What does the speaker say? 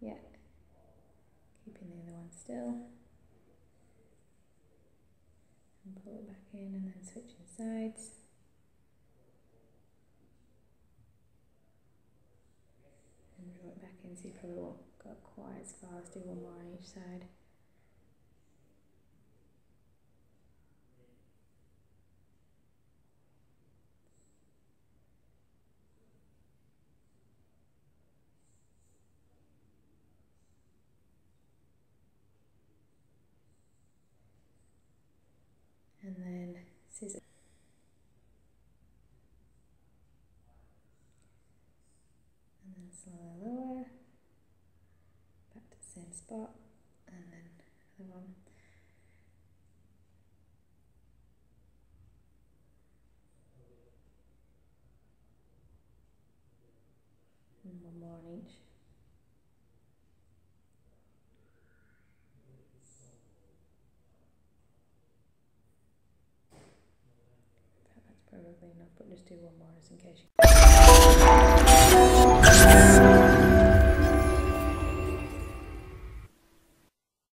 Yeah. Keeping the other one still. And pull it back in and then switching sides. And draw it back in so you probably won't go quite as far. Let's do one more on each side. and then scissors. And then slowly lower, back to the same spot, and then the one. And one more on each. clean. I've put just one more just in case you.